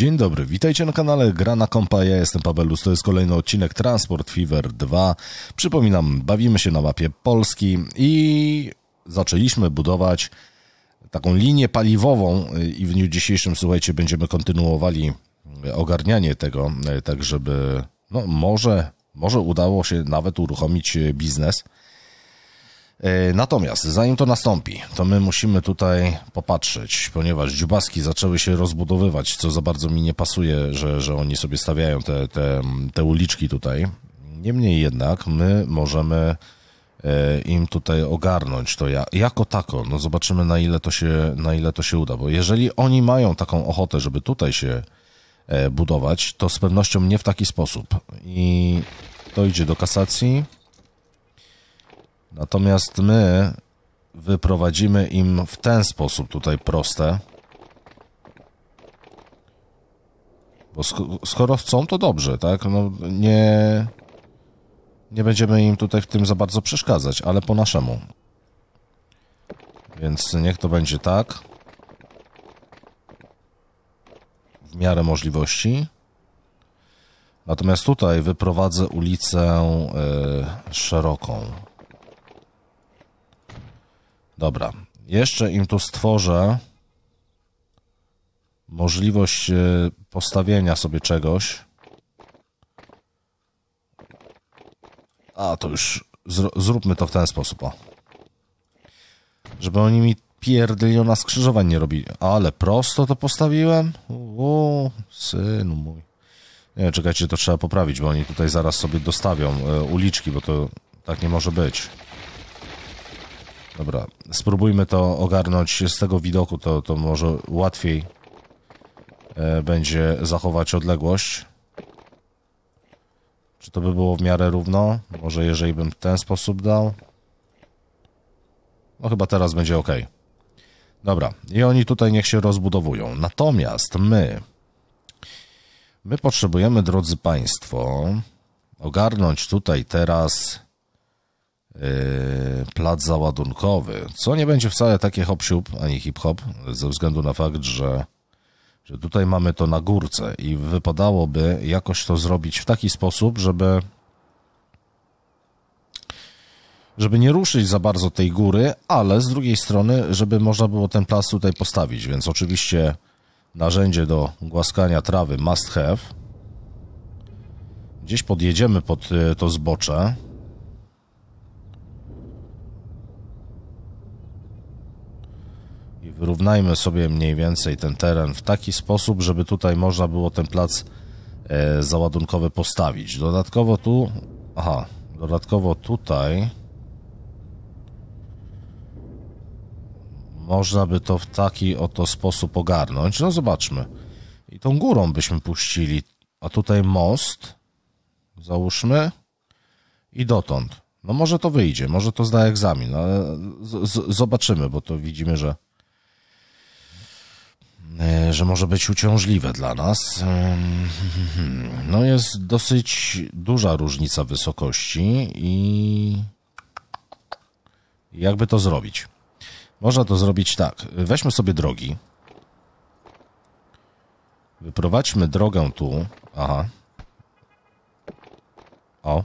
Dzień dobry, witajcie na kanale Gra na Kompa, ja jestem Pawelus, to jest kolejny odcinek Transport Fever 2. Przypominam, bawimy się na mapie Polski i zaczęliśmy budować taką linię paliwową i w dniu dzisiejszym, słuchajcie, będziemy kontynuowali ogarnianie tego, tak żeby, no może, może udało się nawet uruchomić biznes. E, natomiast zanim to nastąpi, to my musimy tutaj popatrzeć, ponieważ dziubaski zaczęły się rozbudowywać, co za bardzo mi nie pasuje, że, że oni sobie stawiają te, te, te uliczki tutaj. Niemniej jednak my możemy e, im tutaj ogarnąć to ja, jako tako. No zobaczymy na ile, to się, na ile to się uda, bo jeżeli oni mają taką ochotę, żeby tutaj się e, budować, to z pewnością nie w taki sposób. I to idzie do kasacji. Natomiast my wyprowadzimy im w ten sposób tutaj proste. Bo skoro chcą, to dobrze, tak? No nie, nie będziemy im tutaj w tym za bardzo przeszkadzać, ale po naszemu. Więc niech to będzie tak. W miarę możliwości. Natomiast tutaj wyprowadzę ulicę y, szeroką. Dobra. Jeszcze im tu stworzę możliwość e, postawienia sobie czegoś. A, to już zróbmy to w ten sposób, o. Żeby oni mi pierdyliona skrzyżowań nie robili. Ale prosto to postawiłem? O, synu mój. Nie, czekajcie, to trzeba poprawić, bo oni tutaj zaraz sobie dostawią e, uliczki, bo to tak nie może być. Dobra, spróbujmy to ogarnąć z tego widoku, to, to może łatwiej e, będzie zachować odległość. Czy to by było w miarę równo? Może jeżeli bym w ten sposób dał? No chyba teraz będzie ok. Dobra, i oni tutaj niech się rozbudowują. Natomiast my, my potrzebujemy, drodzy Państwo, ogarnąć tutaj teraz plac załadunkowy, co nie będzie wcale takie hop ani hip-hop, ze względu na fakt, że, że tutaj mamy to na górce i wypadałoby jakoś to zrobić w taki sposób, żeby żeby nie ruszyć za bardzo tej góry, ale z drugiej strony, żeby można było ten plac tutaj postawić, więc oczywiście narzędzie do głaskania trawy must have. Gdzieś podjedziemy pod e, to zbocze, wyrównajmy sobie mniej więcej ten teren w taki sposób, żeby tutaj można było ten plac e, załadunkowy postawić. Dodatkowo tu, aha, dodatkowo tutaj można by to w taki oto sposób ogarnąć. No zobaczmy. I tą górą byśmy puścili, a tutaj most, załóżmy, i dotąd. No może to wyjdzie, może to zda egzamin, ale zobaczymy, bo to widzimy, że że może być uciążliwe dla nas. No jest dosyć duża różnica wysokości i jakby to zrobić? Można to zrobić tak. Weźmy sobie drogi. Wyprowadźmy drogę tu. Aha. O.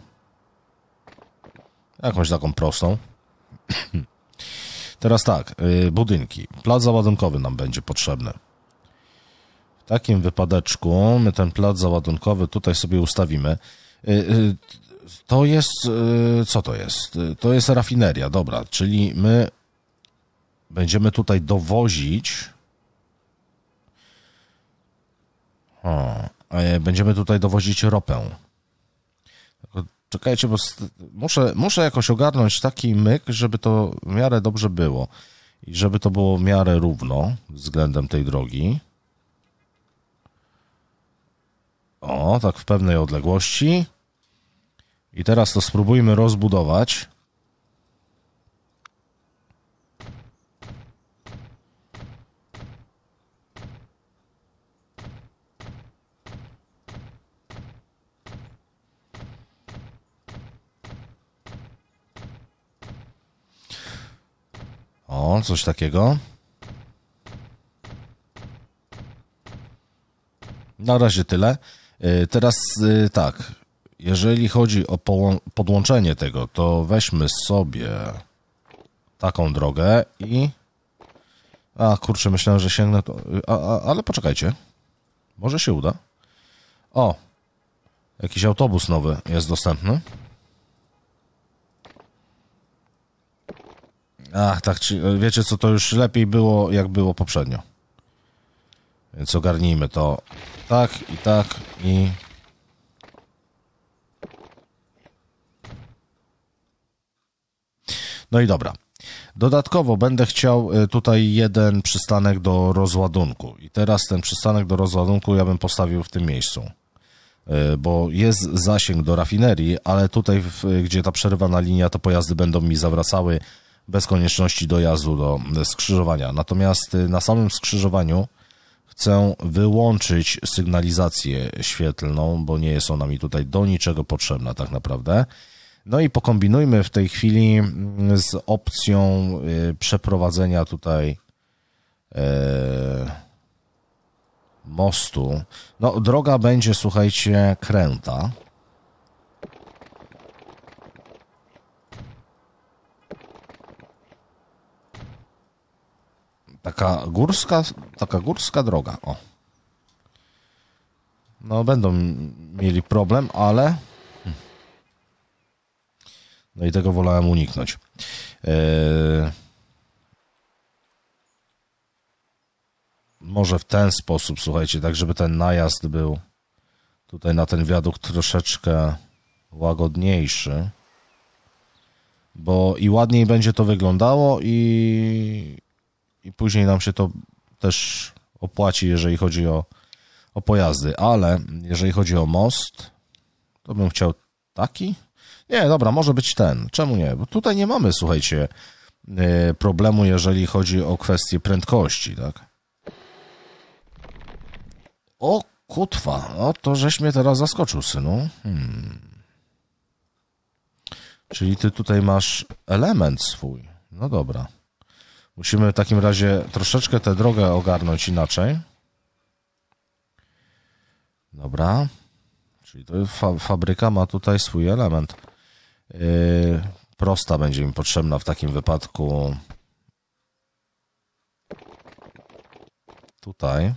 Jakąś taką prostą. Teraz tak, y, budynki. Plac załadunkowy nam będzie potrzebny. W takim wypadeczku my ten plac załadunkowy tutaj sobie ustawimy. Y, y, to jest, y, co to jest? To jest rafineria, dobra, czyli my będziemy tutaj dowozić o, będziemy tutaj dowozić ropę. Czekajcie, bo muszę, muszę jakoś ogarnąć taki myk, żeby to w miarę dobrze było i żeby to było w miarę równo względem tej drogi. O, tak w pewnej odległości. I teraz to spróbujmy rozbudować. O, coś takiego. Na razie tyle. Y, teraz y, tak, jeżeli chodzi o podłączenie tego, to weźmy sobie taką drogę i... A, kurczę, myślałem, że sięgnę to... A, a, ale poczekajcie. Może się uda. O! Jakiś autobus nowy jest dostępny. Ach, tak, wiecie co, to już lepiej było, jak było poprzednio. Więc ogarnijmy to tak i tak i... No i dobra. Dodatkowo będę chciał y, tutaj jeden przystanek do rozładunku. I teraz ten przystanek do rozładunku ja bym postawił w tym miejscu. Y, bo jest zasięg do rafinerii, ale tutaj, gdzie ta przerwana linia, to pojazdy będą mi zawracały bez konieczności dojazdu do skrzyżowania. Natomiast y, na samym skrzyżowaniu chcę wyłączyć sygnalizację świetlną, bo nie jest ona mi tutaj do niczego potrzebna tak naprawdę. No i pokombinujmy w tej chwili mm, z opcją y, przeprowadzenia tutaj e, mostu. No, droga będzie, słuchajcie, kręta. Taka górska, taka górska droga, o. No, będą mieli problem, ale no i tego wolałem uniknąć. Eee... Może w ten sposób, słuchajcie, tak żeby ten najazd był tutaj na ten wiadukt troszeczkę łagodniejszy, bo i ładniej będzie to wyglądało i, i później nam się to też opłaci, jeżeli chodzi o, o pojazdy, ale jeżeli chodzi o most, to bym chciał taki, nie, dobra, może być ten. Czemu nie? Bo tutaj nie mamy, słuchajcie, e, problemu, jeżeli chodzi o kwestię prędkości, tak? O, kutwa, o to żeś mnie teraz zaskoczył, synu. Hmm. Czyli ty tutaj masz element swój. No dobra. Musimy w takim razie troszeczkę tę drogę ogarnąć inaczej. Dobra. Czyli to fa fabryka ma tutaj swój element. Yy, prosta będzie mi potrzebna w takim wypadku. Tutaj.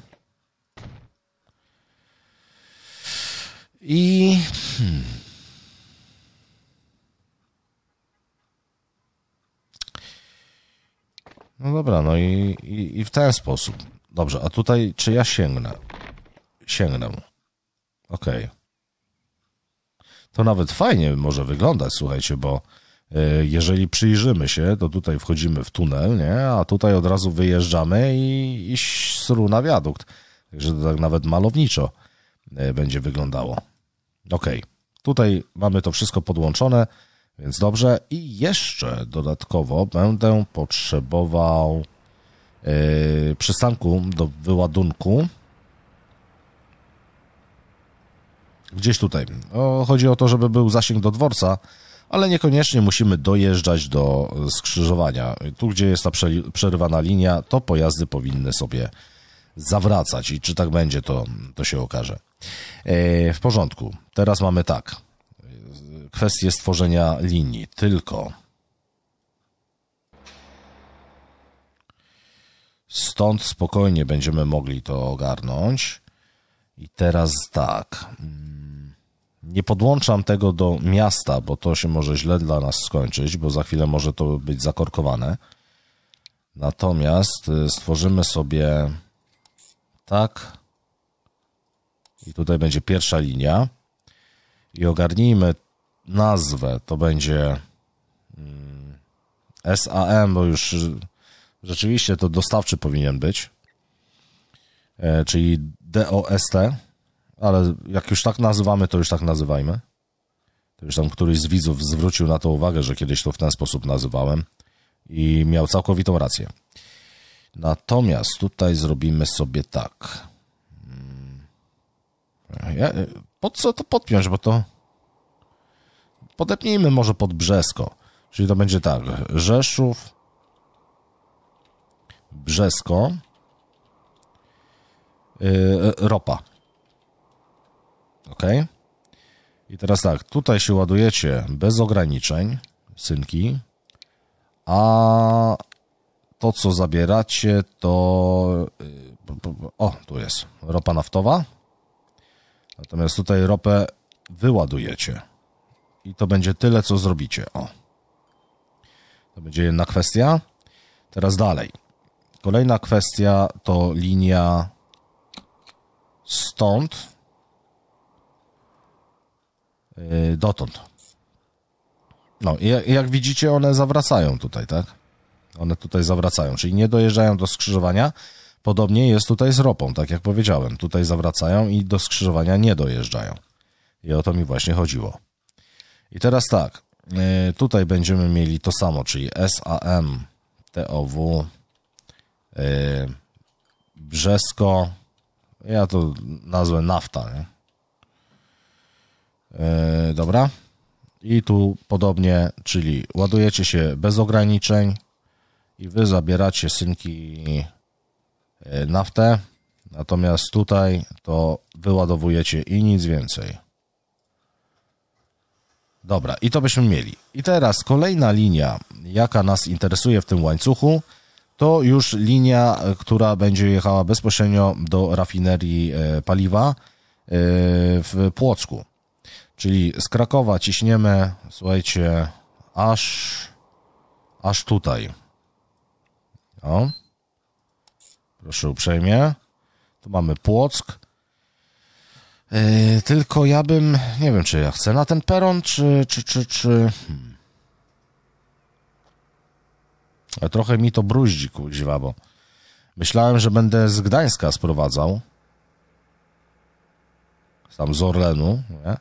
I. Hmm. No dobra, no i, i, i, w ten sposób. Dobrze, a tutaj czy ja sięgnę? Sięgnę. Okej. Okay to nawet fajnie może wyglądać, słuchajcie, bo e, jeżeli przyjrzymy się, to tutaj wchodzimy w tunel, nie? A tutaj od razu wyjeżdżamy i, i sru na wiadukt. Także to tak nawet malowniczo e, będzie wyglądało. Ok, tutaj mamy to wszystko podłączone, więc dobrze. I jeszcze dodatkowo będę potrzebował yy, przystanku do wyładunku Gdzieś tutaj. O, chodzi o to, żeby był zasięg do dworca, ale niekoniecznie musimy dojeżdżać do skrzyżowania. Tu, gdzie jest ta przerywana linia, to pojazdy powinny sobie zawracać i czy tak będzie, to, to się okaże. E, w porządku. Teraz mamy tak. Kwestię stworzenia linii. Tylko stąd spokojnie będziemy mogli to ogarnąć. I teraz tak. Nie podłączam tego do miasta, bo to się może źle dla nas skończyć, bo za chwilę może to być zakorkowane. Natomiast y, stworzymy sobie tak. I tutaj będzie pierwsza linia. I ogarnijmy nazwę. To będzie mm, SAM, bo już rzeczywiście to dostawczy powinien być. E, czyli DOST ale jak już tak nazywamy, to już tak nazywajmy. To już tam któryś z widzów zwrócił na to uwagę, że kiedyś to w ten sposób nazywałem i miał całkowitą rację. Natomiast tutaj zrobimy sobie tak. Hmm. Ja, pod co to podpiąć, bo to podepnijmy może pod Brzesko. Czyli to będzie tak, Rzeszów, Brzesko, yy, ropa. Ok? I teraz tak, tutaj się ładujecie bez ograniczeń, synki, a to, co zabieracie, to. y, O, tu jest ropa naftowa. Natomiast tutaj ropę wyładujecie. I to będzie tyle, co zrobicie. O. To będzie jedna kwestia. Teraz dalej. Kolejna kwestia to linia stąd yy, dotąd. No i jak widzicie, one zawracają tutaj, tak? One tutaj zawracają, czyli nie dojeżdżają do skrzyżowania. Podobnie jest tutaj z ropą, tak jak powiedziałem. Tutaj zawracają i do skrzyżowania nie dojeżdżają. I o to mi właśnie chodziło. I teraz tak, yy, tutaj będziemy mieli to samo, czyli SAM, TOW, yy, Brzesko, ja to nazwę nafta, nie? Yy, dobra. I tu podobnie, czyli ładujecie się bez ograniczeń i wy zabieracie synki naftę, natomiast tutaj to wyładowujecie i nic więcej. Dobra, i to byśmy mieli. I teraz kolejna linia, jaka nas interesuje w tym łańcuchu, to już linia, która będzie jechała bezpośrednio do rafinerii e, paliwa e, w Płocku. Czyli z Krakowa ciśniemy, słuchajcie, aż, aż tutaj. O. Proszę uprzejmie. Tu mamy Płock. Yy, tylko ja bym, nie wiem, czy ja chcę na ten peron, czy, czy, czy, czy... Hmm. Ale trochę mi to bruździ, kuźwa, bo myślałem, że będę z Gdańska sprowadzał. Tam z Orlenu, nie?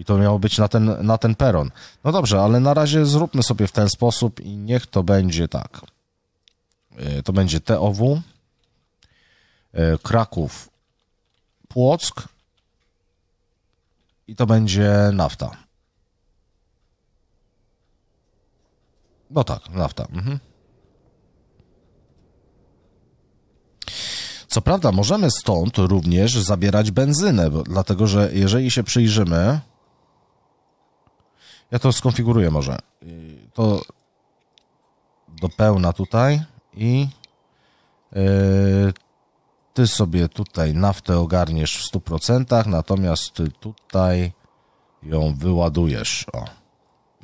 I to miało być na ten, na ten peron. No dobrze, ale na razie zróbmy sobie w ten sposób i niech to będzie tak. Yy, To będzie TOW, Kraków, Płock i to będzie nafta. No tak, nafta. Mhm. Co prawda, możemy stąd również zabierać benzynę, bo, dlatego że jeżeli się przyjrzymy, ja to skonfiguruję może. To do pełna tutaj i yy, ty sobie tutaj naftę ogarniesz w 100%, natomiast ty tutaj ją wyładujesz. O.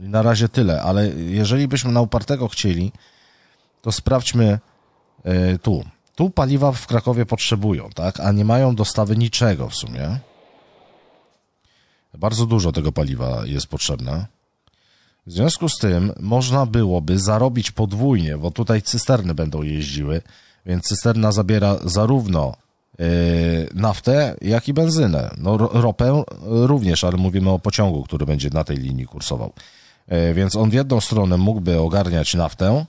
I na razie tyle, ale jeżeli byśmy na upartego chcieli, to sprawdźmy yy, tu. Tu paliwa w Krakowie potrzebują, tak? A nie mają dostawy niczego w sumie. Bardzo dużo tego paliwa jest potrzebne. W związku z tym można byłoby zarobić podwójnie, bo tutaj cysterny będą jeździły, więc cysterna zabiera zarówno yy, naftę, jak i benzynę. No, ro- ropę również, ale mówimy o pociągu, który będzie na tej linii kursował. Yy, więc on w jedną stronę mógłby ogarniać naftę,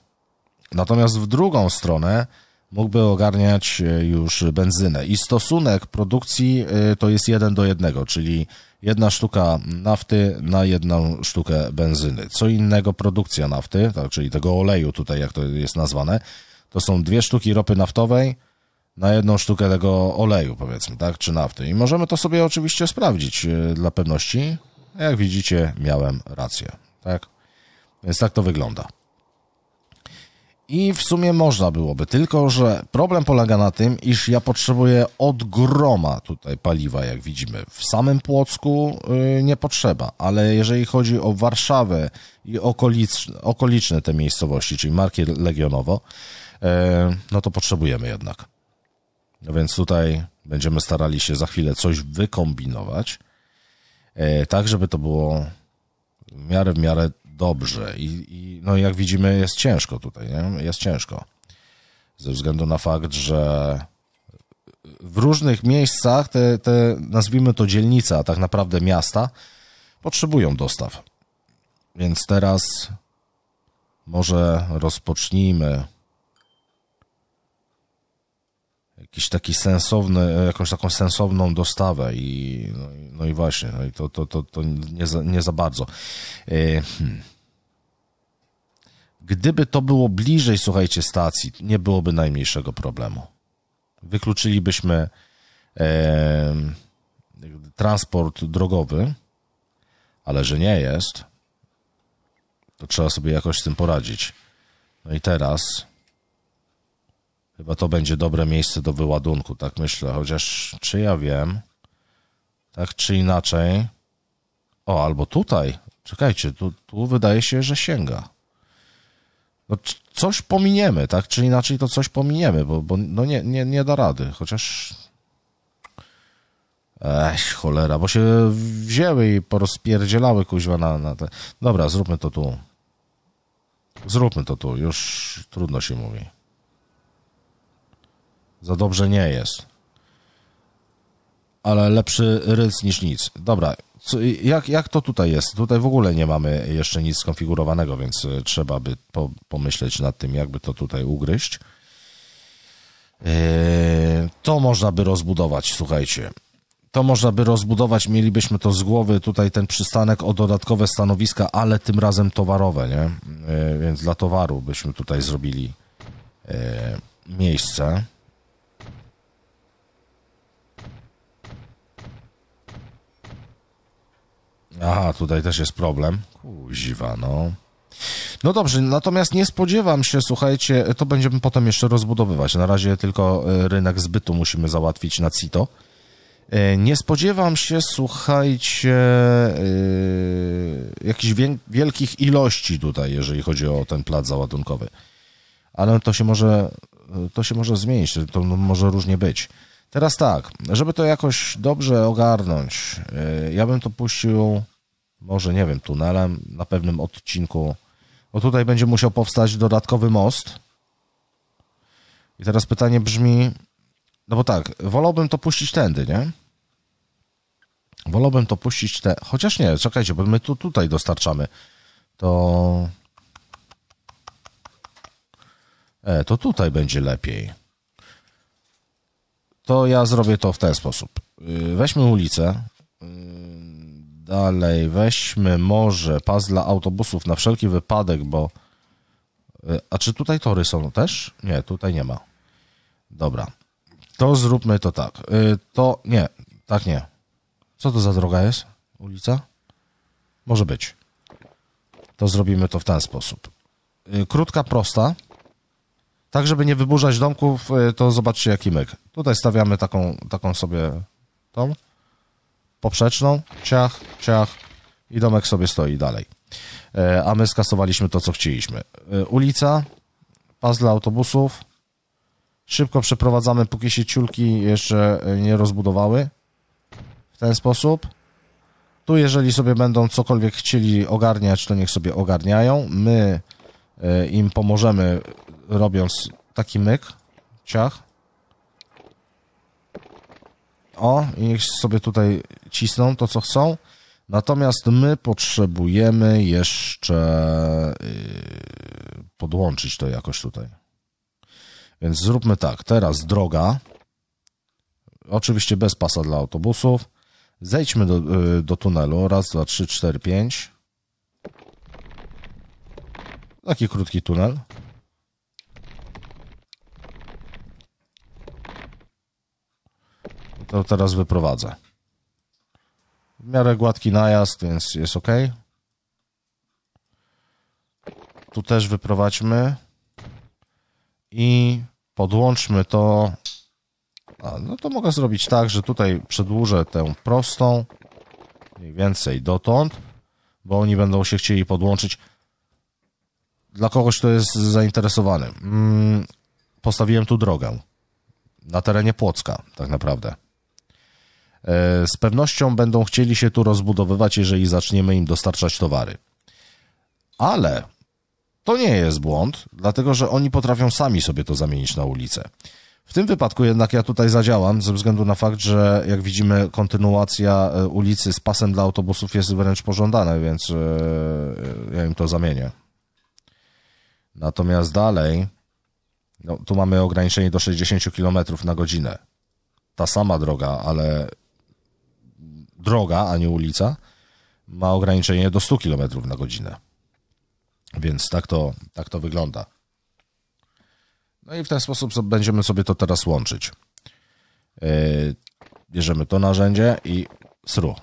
natomiast w drugą stronę mógłby ogarniać e, już benzynę. I stosunek produkcji e, to jest jeden do jednego, czyli jedna sztuka nafty na jedną sztukę benzyny. Co innego produkcja nafty, tak, czyli tego oleju tutaj, jak to jest nazwane, to są dwie sztuki ropy naftowej na jedną sztukę tego oleju, powiedzmy, tak, czy nafty. I możemy to sobie oczywiście sprawdzić e, dla pewności. Jak widzicie, miałem rację, tak? Więc tak to wygląda. I w sumie można byłoby, tylko że problem polega na tym, iż ja potrzebuję od groma tutaj paliwa, jak widzimy. W samym Płocku yy, nie potrzeba, ale jeżeli chodzi o Warszawę i okolic, okoliczne te miejscowości, czyli marki Legionowo, no to potrzebujemy jednak. No więc tutaj będziemy starali się za chwilę coś wykombinować, yy, tak żeby to było w miarę w miarę dobrze. I, i no jak widzimy, jest ciężko tutaj, nie? Jest ciężko. Ze względu na fakt, że w różnych miejscach te, te nazwijmy to dzielnice, a tak naprawdę miasta, potrzebują dostaw. Więc teraz może rozpocznijmy jakiś taki sensowny, jakąś taką sensowną dostawę i no, no i właśnie, no i to, to, to, to nie, za, nie za bardzo. E, hmm. Gdyby to było bliżej, słuchajcie, stacji, nie byłoby najmniejszego problemu. Wykluczylibyśmy e, transport drogowy, ale że nie jest, to trzeba sobie jakoś z tym poradzić. No i teraz chyba to będzie dobre miejsce do wyładunku, tak myślę, chociaż czy ja wiem, tak czy inaczej. O, albo tutaj. Czekajcie, tu, tu wydaje się, że sięga. No, coś pominiemy, tak czy inaczej to coś pominiemy, bo, bo no nie, nie, nie da rady, chociaż Ech, cholera, bo się wzięły i porozpierdzielały kuźwa na, na te... Dobra, zróbmy to tu. Zróbmy to tu, już trudno się mówi. Za dobrze nie jest. Ale lepszy rys niż nic. Dobra, co, jak, jak to tutaj jest? Tutaj w ogóle nie mamy jeszcze nic skonfigurowanego, więc e, trzeba by po, pomyśleć nad tym, jakby to tutaj ugryźć. Yy, to można by rozbudować, słuchajcie to można by rozbudować, mielibyśmy to z głowy, tutaj ten przystanek o dodatkowe stanowiska, ale tym razem towarowe, nie? E, więc dla towaru byśmy tutaj zrobili e, miejsce. Aha, tutaj też jest problem. Kuziwa, no. No dobrze, natomiast nie spodziewam się, słuchajcie, to będziemy potem jeszcze rozbudowywać. Na razie tylko e, rynek zbytu musimy załatwić na CITO. E, nie spodziewam się, słuchajcie, yy, jakichś wielkich ilości tutaj, jeżeli chodzi o ten plac załadunkowy. Ale to się może, to się może zmienić, to może różnie być. Teraz tak, żeby to jakoś dobrze ogarnąć, yy, ja bym to puścił, może nie wiem, tunelem na pewnym odcinku. Bo tutaj będzie musiał powstać dodatkowy most. I teraz pytanie brzmi, no bo tak, wolałbym to puścić tędy, nie? Wolałbym to puścić te... Chociaż nie, czekajcie, bo my tu tutaj dostarczamy. To... E, to tutaj będzie lepiej. To ja zrobię to w ten sposób. Y, weźmy ulicę. Y, dalej weźmy może pas dla autobusów na wszelki wypadek, bo... Y, a czy tutaj tory są też? Nie, tutaj nie ma. Dobra. To zróbmy to tak. To nie, tak nie. Co to za droga jest? Ulica? Może być. To zrobimy to w ten sposób. Y, krótka, prosta. Tak, żeby nie wyburzać domków, y, to zobaczcie jaki myk. Tutaj stawiamy taką, taką sobie tą poprzeczną, ciach, ciach i domek sobie stoi dalej. Y, a my skasowaliśmy to, co chcieliśmy. Ulica, pas dla autobusów. Szybko przeprowadzamy, póki się ciulki jeszcze nie rozbudowały w ten sposób. Tu, jeżeli sobie będą cokolwiek chcieli ogarniać, to niech sobie ogarniają. My e, im pomożemy, robiąc taki myk, ciach. O, i niech sobie tutaj cisną to, co chcą. Natomiast my potrzebujemy jeszcze yy, podłączyć to jakoś tutaj. Więc zróbmy tak. Teraz droga. Oczywiście bez pasa dla autobusów. Zejdźmy do, y, do tunelu. Raz, dwa, trzy, cztery, pięć. Taki krótki tunel. To teraz wyprowadzę. W miarę gładki najazd, więc jest ok. Tu też wyprowadźmy. I podłączmy to a, no to mogę zrobić tak, że tutaj przedłużę tę prostą mniej więcej dotąd, bo oni będą się chcieli podłączyć. Dla kogoś, kto jest zainteresowany. Mm, postawiłem tu drogę na terenie Płocka, tak naprawdę. E, z pewnością będą chcieli się tu rozbudowywać, jeżeli zaczniemy im dostarczać towary. Ale to nie jest błąd, dlatego że oni potrafią sami sobie to zamienić na ulicę. W tym wypadku jednak ja tutaj zadziałam, ze względu na fakt, że jak widzimy, kontynuacja e, ulicy z pasem dla autobusów jest wręcz pożądana, więc e, ja im to zamienię. Natomiast dalej, no, tu mamy ograniczenie do 60 km na godzinę. Ta sama droga, ale droga, a nie ulica, ma ograniczenie do 100 km na godzinę. Więc tak to, tak to wygląda. No i w ten sposób będziemy sobie to teraz łączyć. E, bierzemy to narzędzie i Sru.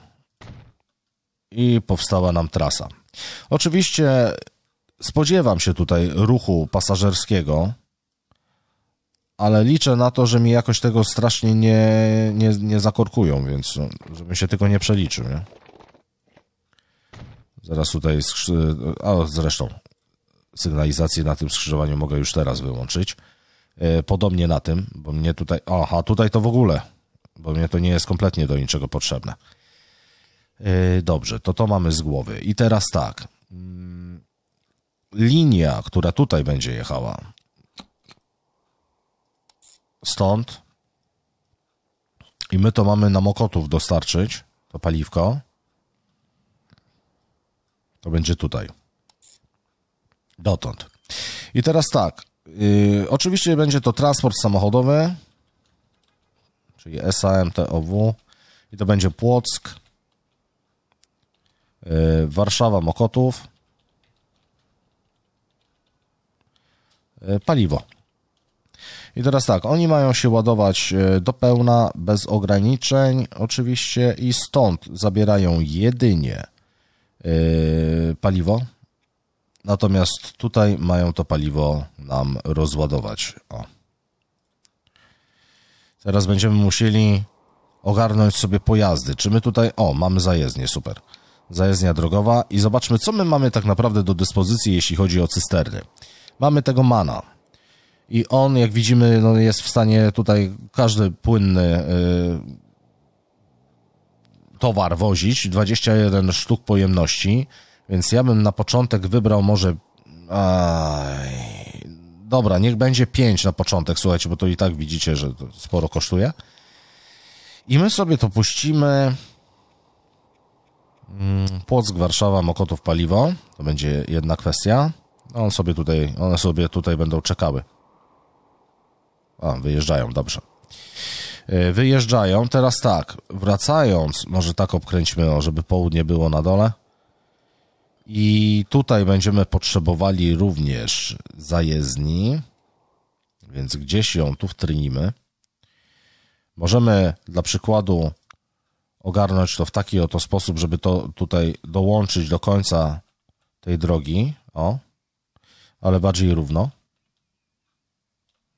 I powstała nam trasa. Oczywiście spodziewam się tutaj ruchu pasażerskiego, ale liczę na to, że mi jakoś tego strasznie nie, nie, nie zakorkują, więc no, żebym się tylko nie przeliczył, nie? Zaraz tutaj, a zresztą sygnalizację na tym skrzyżowaniu mogę już teraz wyłączyć. E, podobnie na tym, bo mnie tutaj, aha, tutaj to w ogóle, bo mnie to nie jest kompletnie do niczego potrzebne. E, dobrze, to to mamy z głowy. I teraz tak, mm, linia, która tutaj będzie jechała, stąd i my to mamy na Mokotów dostarczyć, to paliwko, to będzie tutaj. Dotąd. I teraz tak. Yy, oczywiście będzie to transport samochodowy, czyli SAMTOW i to będzie Płock, yy, Warszawa, Mokotów, yy, paliwo. I teraz tak, oni mają się ładować yy, do pełna, bez ograniczeń oczywiście i stąd zabierają jedynie yy, paliwo, Natomiast tutaj mają to paliwo nam rozładować. O. Teraz będziemy musieli ogarnąć sobie pojazdy. Czy my tutaj... O, mamy zajezdnię, super. Zajezdnia drogowa i zobaczmy, co my mamy tak naprawdę do dyspozycji, jeśli chodzi o cysterny. Mamy tego mana. I on, jak widzimy, no jest w stanie tutaj każdy płynny y, towar wozić. 21 sztuk pojemności. Więc ja bym na początek wybrał może. Aj, dobra, niech będzie 5 na początek, słuchajcie, bo to i tak widzicie, że sporo kosztuje. I my sobie to puścimy. Mm, Płock, Warszawa, Mokotów, Paliwo. To będzie jedna kwestia. On sobie tutaj, one sobie tutaj będą czekały. A, wyjeżdżają, dobrze. E, wyjeżdżają. Teraz tak, wracając, może tak obkręćmy, żeby południe było na dole. I tutaj będziemy potrzebowali również zajezdni, więc gdzieś ją tu wtrynimy. Możemy dla przykładu ogarnąć to w taki oto sposób, żeby to tutaj dołączyć do końca tej drogi. O, ale bardziej równo.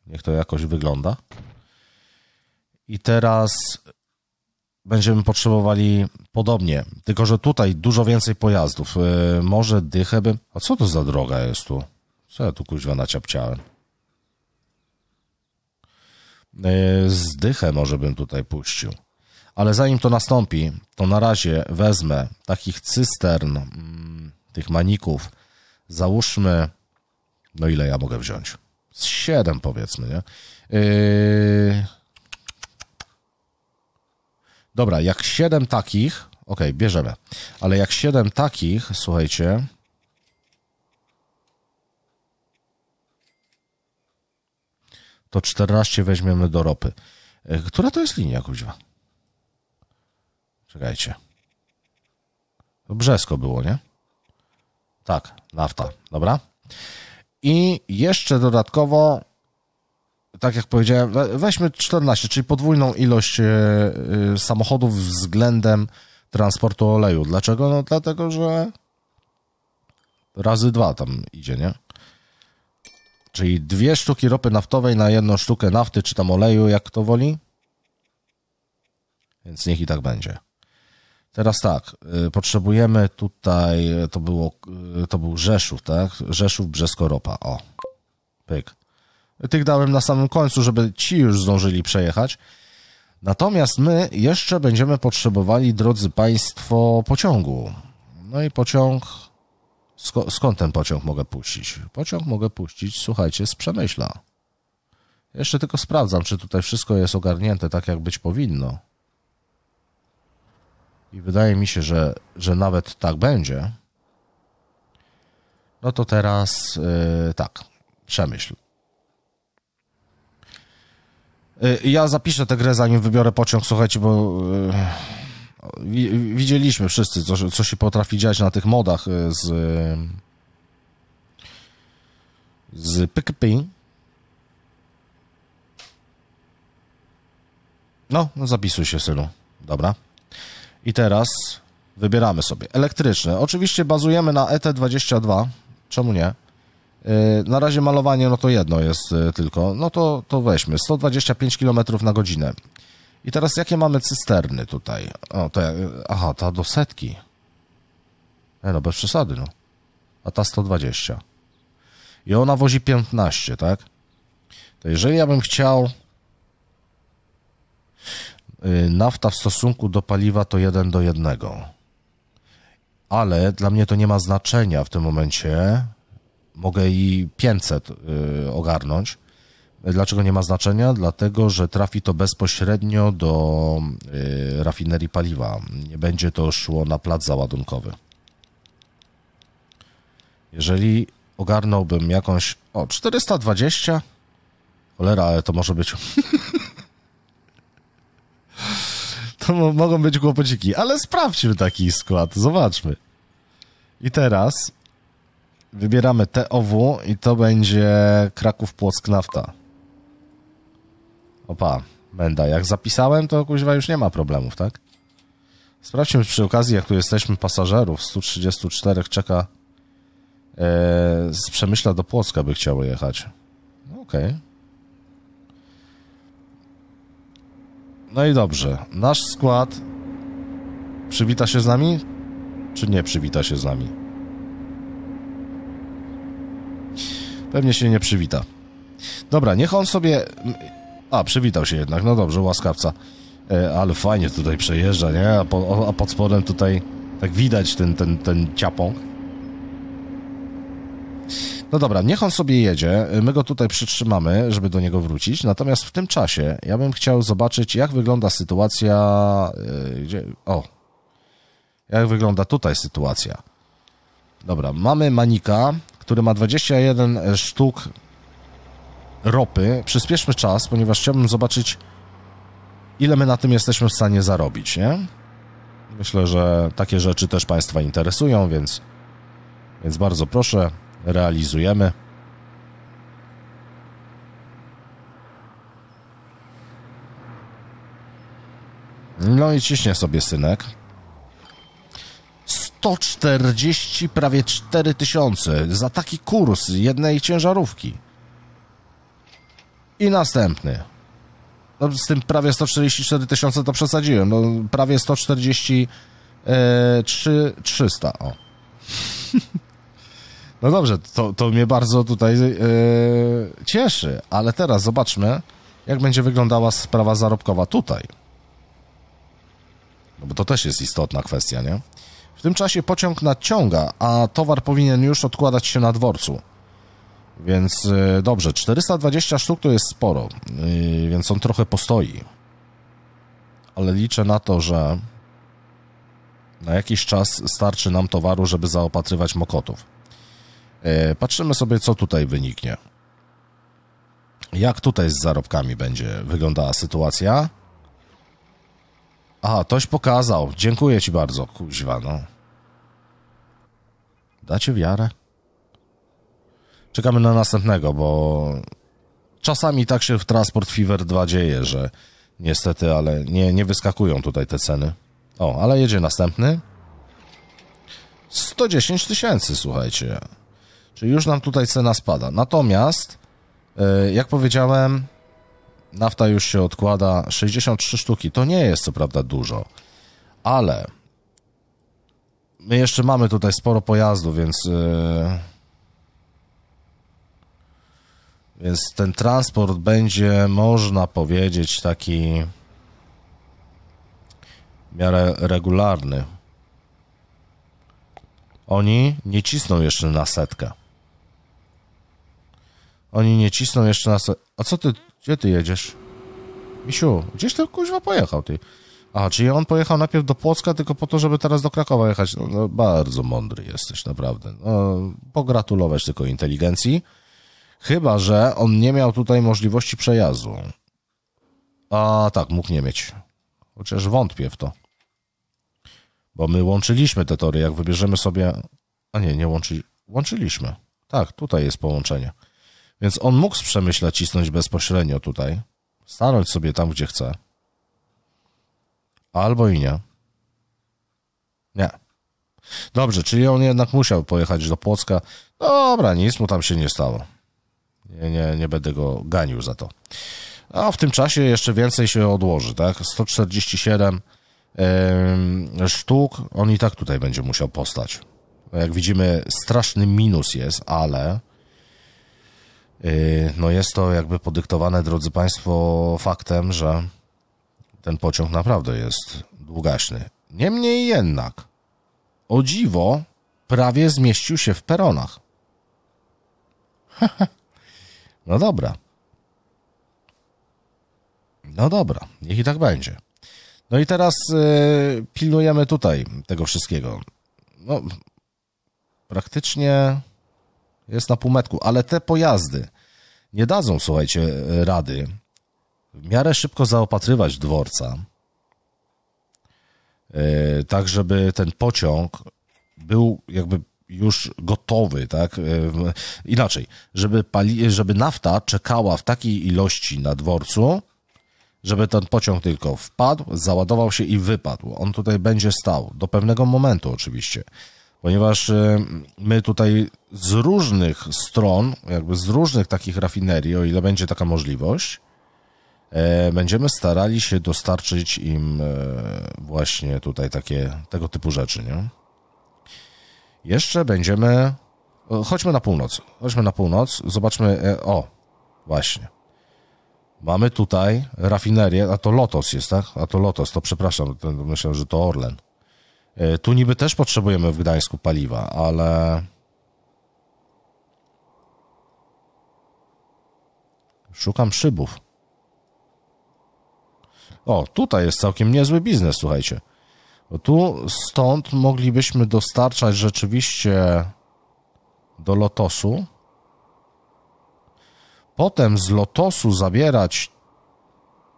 Niech to jakoś wygląda. I teraz będziemy potrzebowali podobnie, tylko że tutaj dużo więcej pojazdów. Yy, może dychę bym... A co to za droga jest tu? Co ja tu kuźwa naciapciałem? Yy, z dychę może bym tutaj puścił. Ale zanim to nastąpi, to na razie wezmę takich cystern, mm, tych maników. Załóżmy, no ile ja mogę wziąć? Z siedem powiedzmy, nie? Yy, Dobra, jak siedem takich, ok, bierzemy, ale jak siedem takich, słuchajcie, to 14 weźmiemy do ropy. E, która to jest linia, kuźwa? Czekajcie. Brzesko było, nie? Tak, nafta, dobra. I jeszcze dodatkowo tak jak powiedziałem, weźmy 14, czyli podwójną ilość e, e, samochodów względem transportu oleju. Dlaczego? No dlatego, że razy dwa tam idzie, nie? Czyli dwie sztuki ropy naftowej na jedną sztukę nafty, czy tam oleju, jak to woli. Więc niech i tak będzie. Teraz tak, e, potrzebujemy tutaj, to było, to był Rzeszów, tak? Rzeszów, Brzesko, Ropa, o. Pyk. Tych dałem na samym końcu, żeby ci już zdążyli przejechać. Natomiast my jeszcze będziemy potrzebowali, drodzy Państwo, pociągu. No i pociąg. Sk skąd ten pociąg mogę puścić? Pociąg mogę puścić, słuchajcie, z przemyśla. Jeszcze tylko sprawdzam, czy tutaj wszystko jest ogarnięte tak, jak być powinno. I wydaje mi się, że, że nawet tak będzie. No to teraz yy, tak, przemyśl. Y, ja zapiszę tę grę, zanim wybiorę pociąg, słuchajcie, bo y, widzieliśmy wszyscy, co, co się potrafi dziać na tych modach y, z z PKP. No, no zapisuj się, synu. Dobra. I teraz wybieramy sobie elektryczne. Oczywiście bazujemy na ET22. Czemu nie? Yy, na razie malowanie, no to jedno jest yy, tylko. No to, to weźmy. 125 km na godzinę. I teraz jakie mamy cysterny tutaj? O, to, aha, ta do setki. E, no bez przesady, no. A ta 120. I ona wozi 15, tak? To jeżeli ja bym chciał nafta w stosunku do paliwa to 1 do 1. Ale dla mnie to nie ma znaczenia w tym momencie. Mogę i 500 yy, ogarnąć. Dlaczego nie ma znaczenia? Dlatego, że trafi to bezpośrednio do yy, rafinerii paliwa. Nie będzie to szło na plac załadunkowy. Jeżeli ogarnąłbym jakąś. O, 420? Cholera, ale to może być. to mo- mogą być kłopociki, ale sprawdźmy taki skład, zobaczmy. I teraz wybieramy TOW i to będzie Kraków Płock Nafta. Opa, Menda. Jak zapisałem, to kuźwa już nie ma problemów, tak? Sprawdźmy przy okazji, jak tu jesteśmy pasażerów. 134 czeka e, z Przemyśla do Płocka by chciało jechać. Okej. No i dobrze. Nasz skład przywita się z nami? Czy nie przywita się z nami? Pewnie się nie przywita. Dobra, niech on sobie. A, przywitał się jednak. No dobrze, łaskawca. E, ale fajnie tutaj przejeżdża, nie? A, po, a pod spodem tutaj tak widać ten, ten, ten ciapąg. No dobra, niech on sobie jedzie. My go tutaj przytrzymamy, żeby do niego wrócić. Natomiast w tym czasie ja bym chciał zobaczyć, jak wygląda sytuacja. e, Gdzie. O. Jak wygląda tutaj sytuacja. Dobra, mamy Manika, który ma 21 sztuk ropy. Przyspieszmy czas, ponieważ chciałbym zobaczyć, ile my na tym jesteśmy w stanie zarobić, nie? Myślę, że takie rzeczy też Państwa interesują, więc, więc bardzo proszę, realizujemy. No i ciśnie sobie synek. 140, prawie 4 tysiące za taki kurs jednej ciężarówki. I następny. No, z tym prawie 144 tysiące to przesadziłem. No, prawie 143 300. O. No dobrze, to, to mnie bardzo tutaj e, cieszy, ale teraz zobaczmy, jak będzie wyglądała sprawa zarobkowa tutaj. No bo to też jest istotna kwestia, nie? W tym czasie pociąg nadciąga, a towar powinien już odkładać się na dworcu. Więc e, dobrze, 420 sztuk to jest sporo, yy, więc on trochę postoi. Ale liczę na to, że na jakiś czas starczy nam towaru, żeby zaopatrywać mokotów. Yy, patrzymy sobie, co tutaj wyniknie. Jak tutaj z zarobkami będzie wyglądała sytuacja? Aha, toś pokazał. Dziękuję ci bardzo, kuźwa, no. Dacie wiarę? Czekamy na następnego, bo czasami tak się w Transport Fever 2 dzieje, że niestety, ale nie, nie wyskakują tutaj te ceny. O, ale jedzie następny. 110 tysięcy, słuchajcie. Czyli już nam tutaj cena spada. Natomiast, e, jak powiedziałem, nafta już się odkłada 63 sztuki. To nie jest co prawda dużo, ale my jeszcze mamy tutaj sporo pojazdów, więc. e, Więc ten transport będzie, można powiedzieć, taki w miarę regularny. Oni nie cisną jeszcze na setkę. Oni nie cisną jeszcze na. A co ty, gdzie ty jedziesz? Misiu, gdzieś ty kuźwa pojechał ty? Aha, czyli on pojechał najpierw do Płocka tylko po to, żeby teraz do Krakowa jechać. No, no bardzo mądry jesteś, naprawdę. No, pogratulować tylko inteligencji. Chyba, że on nie miał tutaj możliwości przejazdu. A tak, mógł nie mieć. Chociaż wątpię w to. Bo my łączyliśmy te tory. Jak wybierzemy sobie. A nie, nie łączy... łączyliśmy. Tak, tutaj jest połączenie. Więc on mógł z Przemyśla cisnąć bezpośrednio tutaj. Stanąć sobie tam, gdzie chce. Albo i nie. Nie. Dobrze, czyli on jednak musiał pojechać do Płocka. Dobra, nic mu tam się nie stało. Nie, nie, nie będę go ganił za to. A w tym czasie jeszcze więcej się odłoży, tak? 147 yy, sztuk, on i tak tutaj będzie musiał postać. Jak widzimy, straszny minus jest, ale no jest to jakby podyktowane, drodzy Państwo, faktem, że ten pociąg naprawdę jest długaśny. Niemniej jednak, o dziwo, prawie zmieścił się w peronach. no dobra. No dobra, niech i tak będzie. No i teraz y, pilnujemy tutaj tego wszystkiego. No, praktycznie jest na półmetku, ale te pojazdy nie dadzą, słuchajcie, rady w miarę szybko zaopatrywać dworca, y, tak żeby ten pociąg był jakby już gotowy, tak? Y, inaczej, żeby, pali, żeby nafta czekała w takiej ilości na dworcu, żeby ten pociąg tylko wpadł, załadował się i wypadł. On tutaj będzie stał, do pewnego momentu oczywiście, ponieważ y, my tutaj z różnych stron, jakby z różnych takich rafinerii, o ile będzie taka możliwość, e, będziemy starali się dostarczyć im e, właśnie tutaj takie, tego typu rzeczy, nie? Jeszcze będziemy, chodźmy na północ, chodźmy na północ, zobaczmy, e, o, właśnie, Mamy tutaj rafinerię, a to Lotos jest, tak? A to Lotos, to przepraszam, myślę, że to Orlen. E, tu niby też potrzebujemy w Gdańsku paliwa, ale... Szukam szybów. O, tutaj jest całkiem niezły biznes, słuchajcie. Bo tu stąd moglibyśmy dostarczać rzeczywiście do Lotosu Potem z Lotosu zabierać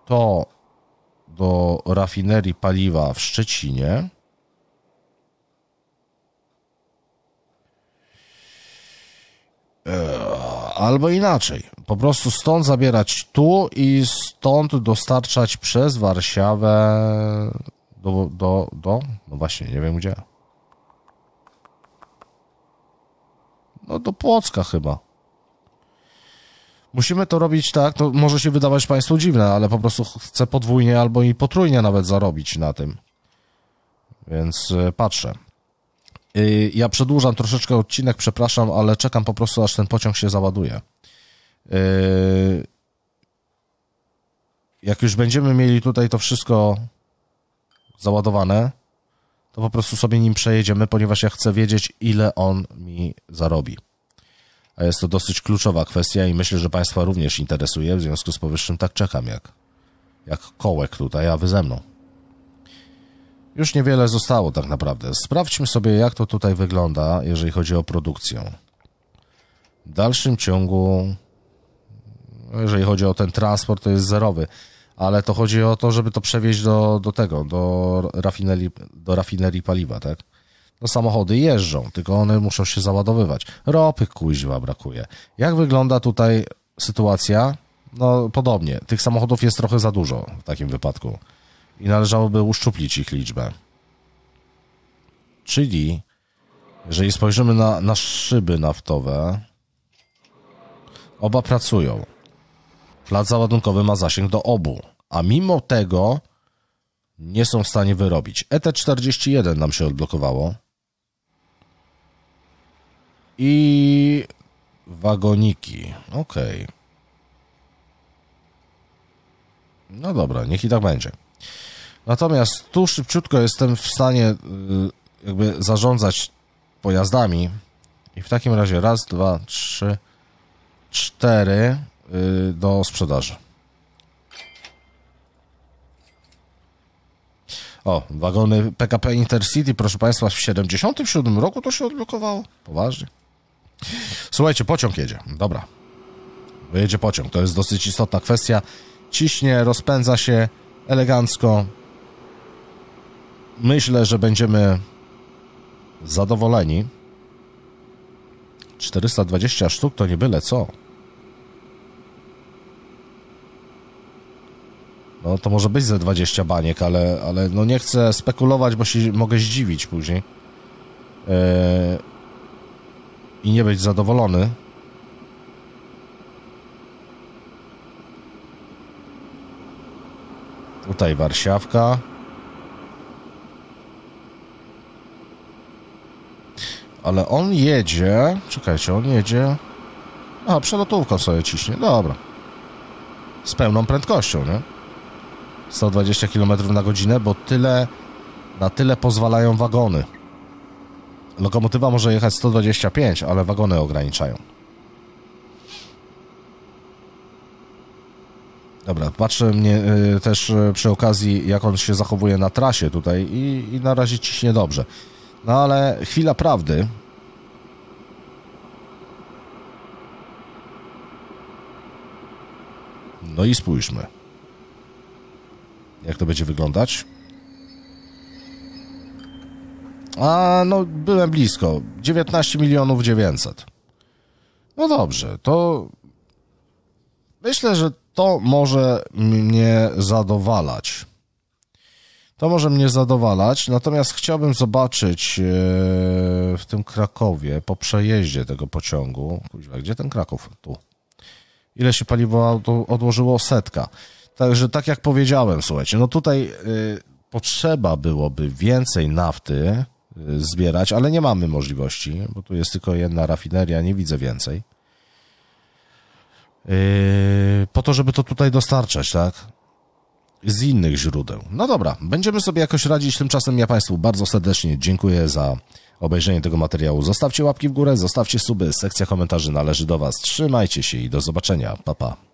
to do rafinerii paliwa w Szczecinie. Albo inaczej, po prostu stąd zabierać tu i stąd dostarczać przez Warszawę do, do, do, no właśnie, nie wiem gdzie. No do Płocka chyba. Musimy to robić tak, to może się wydawać Państwu dziwne, ale po prostu chcę podwójnie albo i potrójnie nawet zarobić na tym. Więc e, patrzę. Ja przedłużam troszeczkę odcinek, przepraszam, ale czekam po prostu, aż ten pociąg się załaduje. E, jak już będziemy mieli tutaj to wszystko załadowane, to po prostu sobie nim przejedziemy, ponieważ ja chcę wiedzieć, ile on mi zarobi a jest to dosyć kluczowa kwestia i myślę, że Państwa również interesuje, w związku z powyższym tak czekam jak, jak kołek tutaj, a Wy ze mną. Już niewiele zostało tak naprawdę. Sprawdźmy sobie, jak to tutaj wygląda, jeżeli chodzi o produkcję. W dalszym ciągu, jeżeli chodzi o ten transport, to jest zerowy, ale to chodzi o to, żeby to przewieźć do, do tego, do rafinerii, do rafinerii paliwa, tak? No samochody jeżdżą, tylko one muszą się załadowywać. Ropy kuźwa brakuje. Jak wygląda tutaj sytuacja? No podobnie. Tych samochodów jest trochę za dużo w takim wypadku. I należałoby uszczuplić ich liczbę. Czyli, jeżeli spojrzymy na, na szyby naftowe, oba pracują. Plac załadunkowy ma zasięg do obu, a mimo tego nie są w stanie wyrobić. ET41 nam się odblokowało. I wagoniki. Okej. Okay. No dobra, niech i tak będzie. Natomiast tu szybciutko jestem w stanie y, jakby zarządzać pojazdami. I w takim razie raz, dwa, trzy, cztery y, do sprzedaży. O, wagony PKP Intercity, proszę Państwa, w 77 roku to się odblokowało. Poważnie. Słuchajcie, pociąg jedzie. Dobra. Wyjedzie pociąg. To jest dosyć istotna kwestia. Ciśnie, rozpędza się elegancko. Myślę, że będziemy zadowoleni. 420 sztuk to nie byle co. No to może być ze 20 baniek, ale, ale no nie chcę spekulować, bo się mogę zdziwić później. Yy, I nie być zadowolony. Tutaj Warsiawka. Ale on jedzie. Czekajcie, on jedzie. A, przelotówką sobie ciśnie. Dobra. Z pełną prędkością, nie? 120 km na godzinę, bo tyle, na tyle pozwalają wagony. Lokomotywa może jechać 125, ale wagony ograniczają. Dobra, patrzę mnie y, też y, przy okazji, jak on się zachowuje na trasie tutaj i, i na razie ciśnie dobrze. No ale chwila prawdy. No i spójrzmy. Jak to będzie wyglądać? A, no, byłem blisko. 19 milionów 900. No dobrze, to myślę, że to może mnie zadowalać. To może mnie zadowalać, natomiast chciałbym zobaczyć e, w tym Krakowie, po przejeździe tego pociągu. Kuźwa, gdzie ten Kraków? Tu. Ile się paliwo odłożyło? Setka. Także tak jak powiedziałem, słuchajcie, no tutaj y, potrzeba byłoby więcej nafty y, zbierać, ale nie mamy możliwości, bo tu jest tylko jedna rafineria, nie widzę więcej. Po to, żeby to tutaj dostarczać, tak? Z innych źródeł. No dobra, będziemy sobie jakoś radzić. Tymczasem ja Państwu bardzo serdecznie dziękuję za obejrzenie tego materiału. Zostawcie łapki w górę, zostawcie suby. Sekcja komentarzy należy do Was. Trzymajcie się i do zobaczenia. Pa, pa.